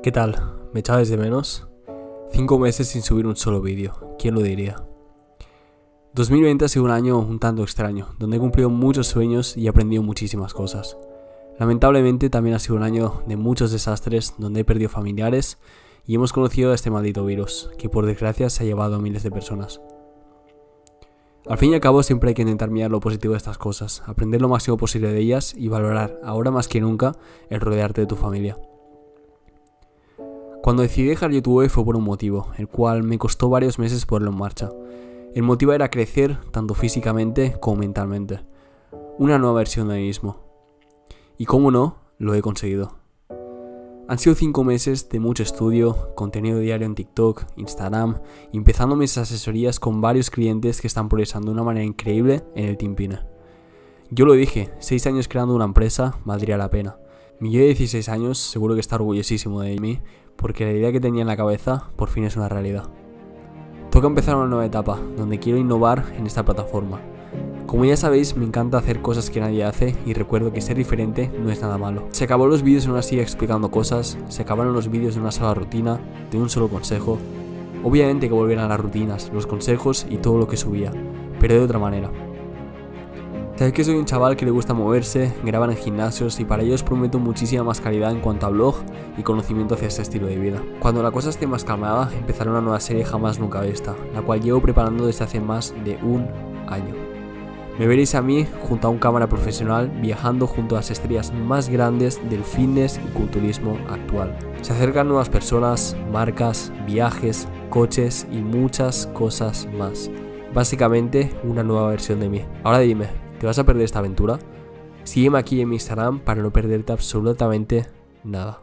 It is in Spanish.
¿Qué tal? ¿Me echabas de menos? Cinco meses sin subir un solo vídeo, ¿quién lo diría? 2020 ha sido un año un tanto extraño, donde he cumplido muchos sueños y aprendido muchísimas cosas. Lamentablemente también ha sido un año de muchos desastres, donde he perdido familiares y hemos conocido a este maldito virus, que por desgracia se ha llevado a miles de personas. Al fin y al cabo siempre hay que intentar mirar lo positivo de estas cosas, aprender lo máximo posible de ellas y valorar, ahora más que nunca, el rodearte de tu familia. Cuando decidí dejar YouTube fue por un motivo, el cual me costó varios meses ponerlo en marcha. El motivo era crecer tanto físicamente como mentalmente. Una nueva versión de mí mismo. Y como no, lo he conseguido. Han sido 5 meses de mucho estudio, contenido diario en TikTok, Instagram, empezando mis asesorías con varios clientes que están progresando de una manera increíble en el Team Pina. Yo lo dije, 6 años creando una empresa valdría la pena. Mi yo de 16 años seguro que está orgullosísimo de mí porque la idea que tenía en la cabeza por fin es una realidad. Toca empezar una nueva etapa, donde quiero innovar en esta plataforma. Como ya sabéis, me encanta hacer cosas que nadie hace y recuerdo que ser diferente no es nada malo. Se acabó los vídeos en una silla explicando cosas, se acabaron los vídeos de una sola rutina, de un solo consejo. Obviamente que volvieran las rutinas, los consejos y todo lo que subía, pero de otra manera. Sabes que soy un chaval que le gusta moverse, grabar en gimnasios y para ello os prometo muchísima más calidad en cuanto a blog y conocimiento hacia este estilo de vida. Cuando la cosa esté más calmada, empezaré una nueva serie jamás nunca vista, la cual llevo preparando desde hace más de un año. Me veréis a mí junto a un cámara profesional viajando junto a las estrellas más grandes del fitness y culturismo actual. Se acercan nuevas personas, marcas, viajes, coches y muchas cosas más. Básicamente una nueva versión de mí. Ahora dime, ¿Te vas a perder esta aventura? Sígueme aquí en mi Instagram para no perderte absolutamente nada.